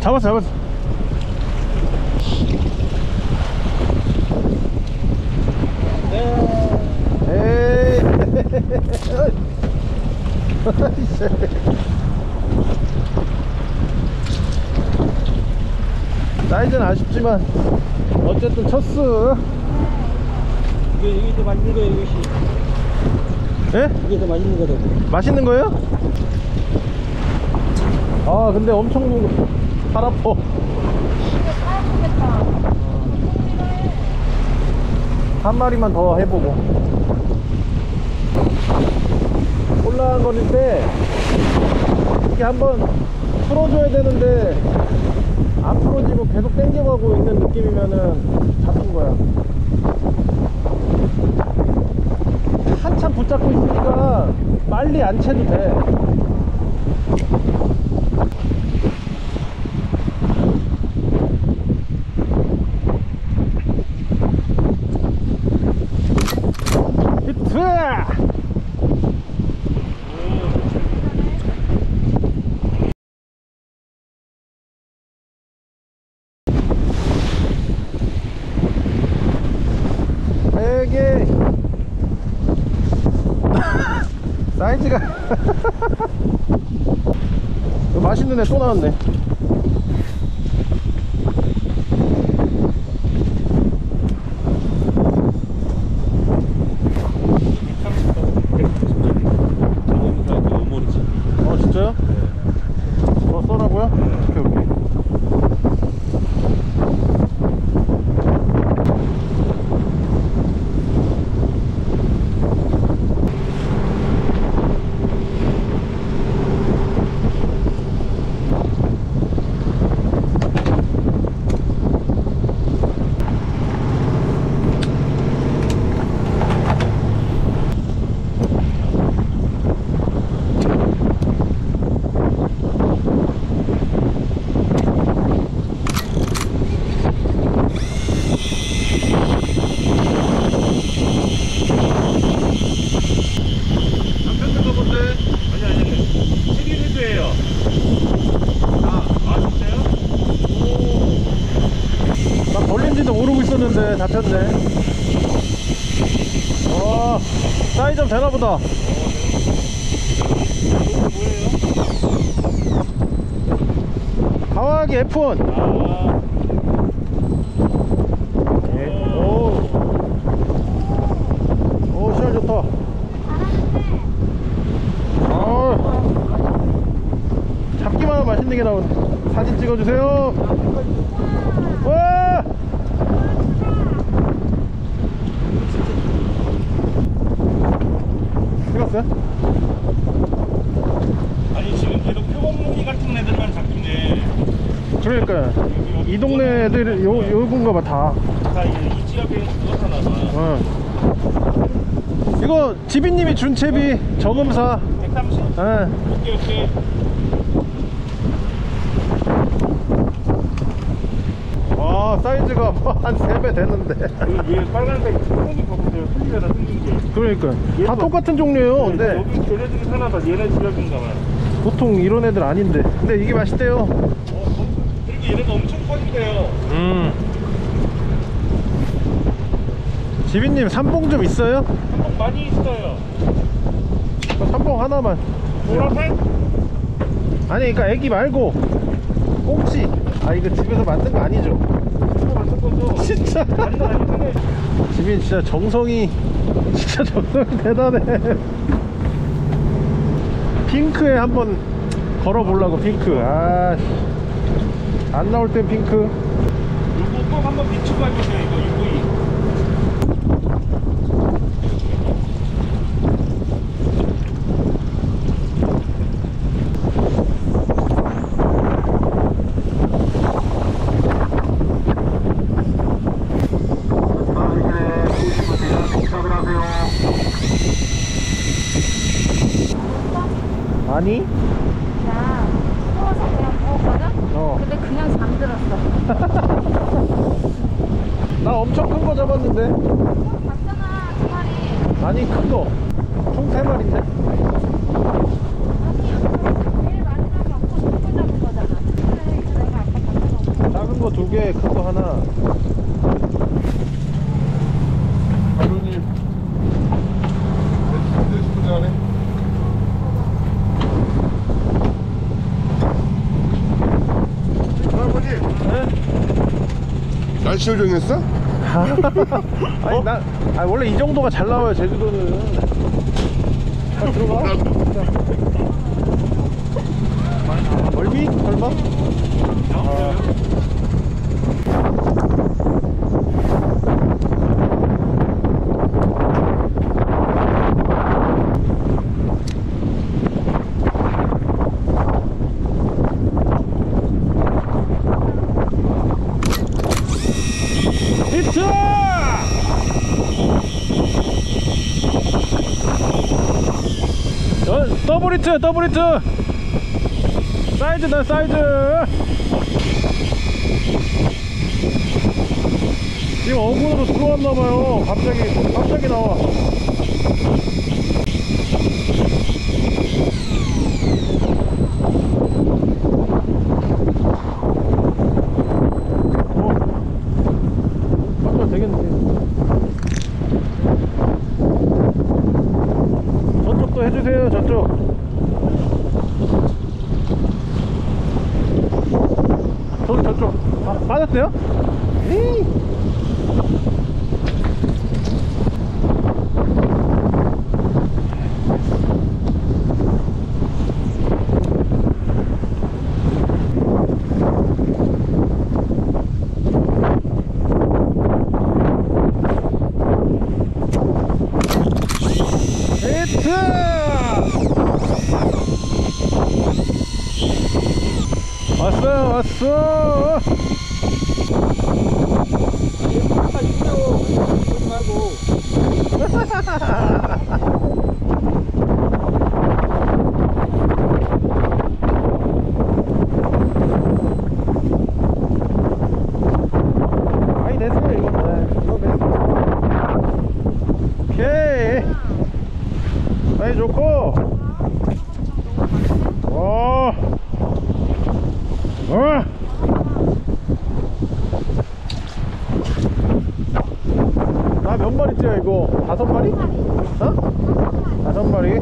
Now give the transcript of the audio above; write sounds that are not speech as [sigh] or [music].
잡았어 잡았어. 네. [laughs] 에이 사이즈는 아쉽지만 어쨌든 첫스 이게 이게 더 맛있는 거예요 이것이. 예? 이게 더 맛있는 거라고. 맛있는 거예요? 아 근데 엄청 무거 팔 아파 한 마리만 더 해보고. 홀라한 거인데 이렇게 한번 풀어줘야 되는데 안 풀어지고 계속 당겨가고 있는 느낌이면은 잡힌 거야 한참 붙잡고 있으니까 빨리 안 채도 돼! 되게 사이즈가. [laughs] 맛있는 애 또 나왔네 어 진짜요? 어 써라고요? 오케이 오케이 남편들 거 본데? 아니 아니 아니 책임 해줘요 아, 아 진짜요? 나 걸린지도 모르고 있었는데 잡혔네 와 사이즈 좀 되나 보다. 가와기 F1 아 사진 찍어주세요 와 찍었어요? 아니 지금 계속 표범무기 같은 애들만 잡힌데 그러니까 이 동네 애들 요, 요건가 봐다 다 이 지역에 그거 하나 봐 어. 이거 지비님이 준 채비 저금사 130? 예. 오케이 오케이 와 사이즈가 뭐한 3배 되는데. 그 위에 빨간색 뚜껑이 봐보세요? 틀리잖아 생긴 게. 그러니까 다 똑같은 종류예요. 근데 여기 걔네 중에 하나다 얘네 지역인가 봐 보통 이런 애들 아닌데. 근데 이게 맛있대요. 어, 그리고 얘네가 엄청 커진대요. 음. 지비님 삼봉 좀 있어요? 한복 많이 있어요. 어, 삼봉 하나만. 보라색? 아니 그러니까 애기 말고 꽁치. 아 이거 집에서 만든 거 아니죠? 진짜. 지빈 진짜 정성이 진짜 정성이 대단해. 핑크에 한번 걸어보려고 핑크. 아안 나올 땐 핑크. 이거 꼭 한번 비추고 해보세요. 이거 만들었어. [laughs] 나 엄청 큰 거 잡았는데. 봤잖아 두 마리. 아니 큰거총 세 마리인데? 아니, 작은 거 두 개, 큰 거 하나. 그래, 내가 아까 전시회 정했어? 아니 나 아, 원래 이 정도가 잘 나와요 제주도는 아, 들어가 아, 멀미? 설마? 아. 히트! 어, 더블 히트 더블 히트. 사이즈다 사이즈. 지금 어군으로 들어왔나봐요. 갑자기 갑자기 나와. 어 되겠네 저쪽도 해주세요 저쪽 저기 저쪽 아, 빠졌어요? 에이. 왔어요 왔어 Ha ha ha! 마리째야 이거? 다섯 마리? 어? 다섯 마리